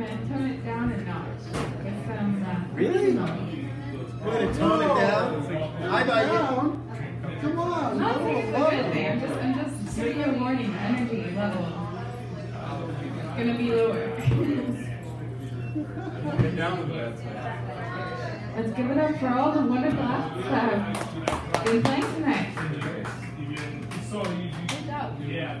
gonna tone it down a notch with some. Uh, Really? We're gonna tone it down? I thought you. Come on. Not saying it's a good thing. I'm just, I'm just giving you a warning. The energy level is gonna be lower. Get down with that. Let's give it up for all the wonderful acts that have been playing tonight. Good job. Yeah.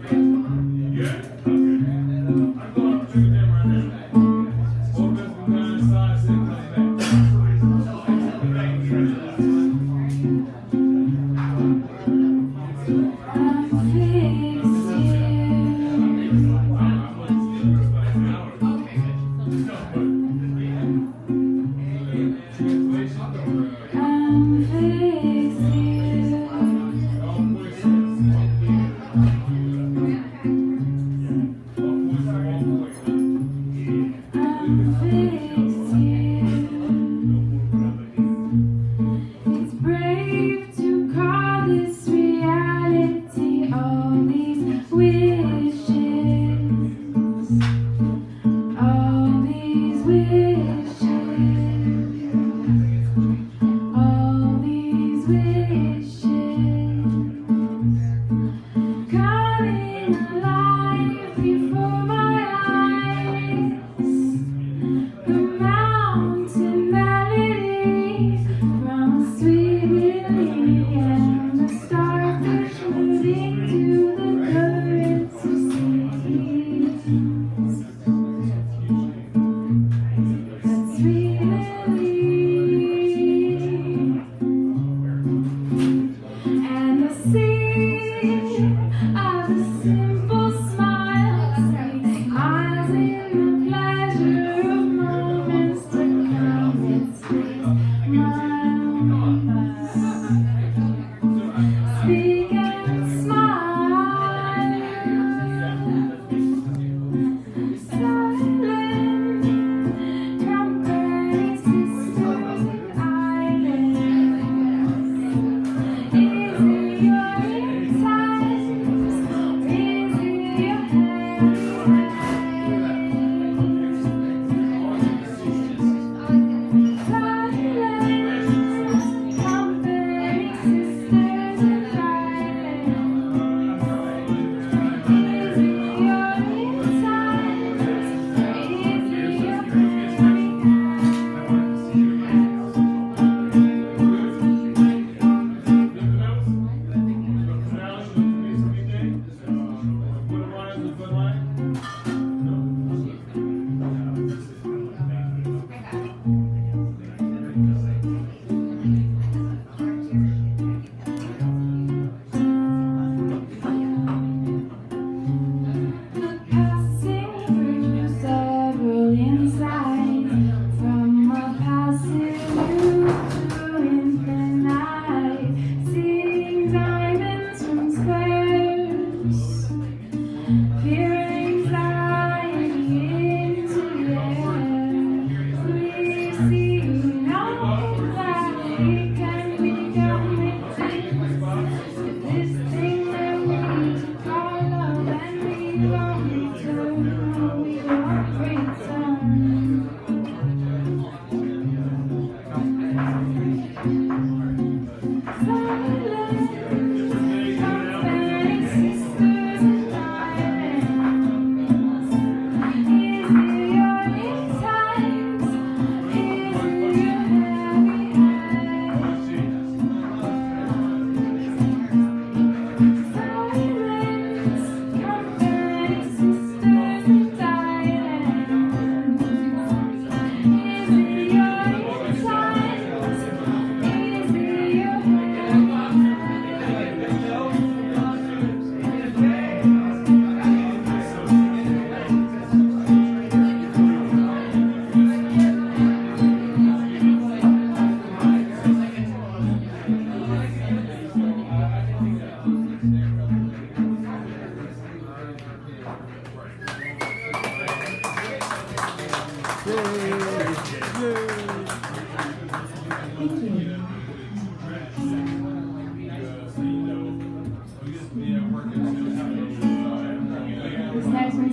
Passing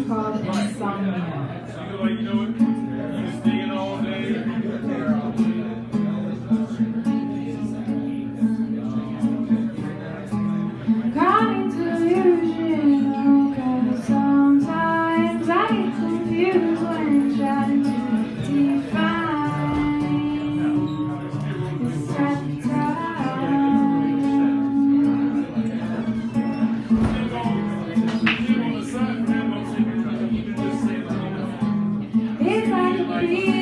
called Bye.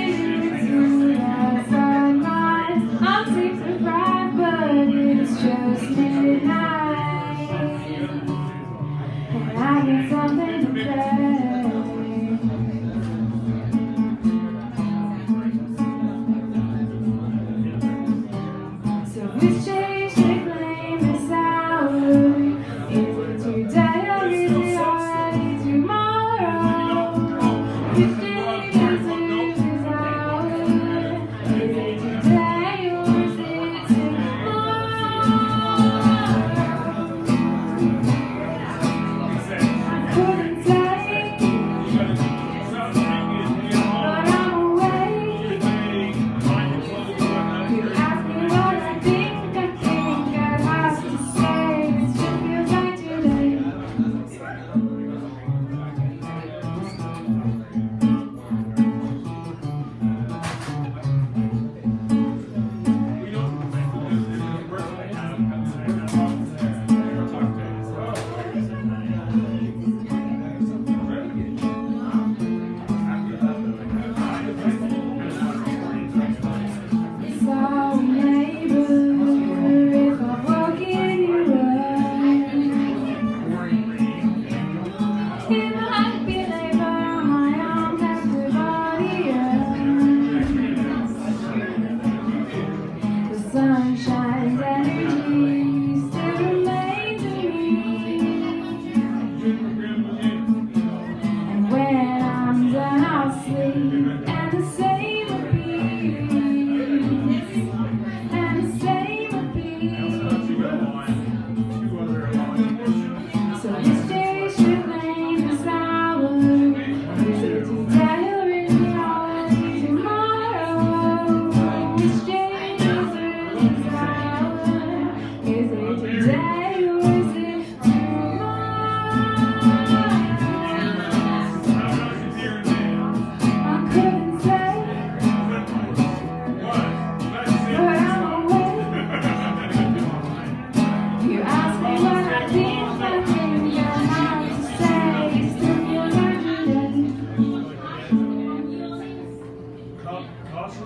Thank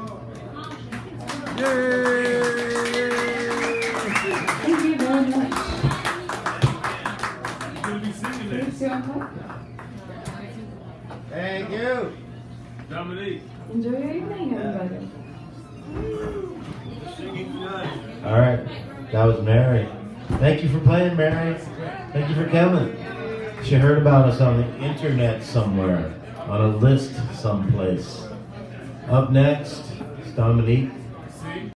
you very much. Thank you. Dominique. Enjoy your evening, everybody. All right. That was Mary. Thank you for playing, Mary. Thank you for coming. She heard about us on the internet somewhere, on a list someplace. Up next, Dominique.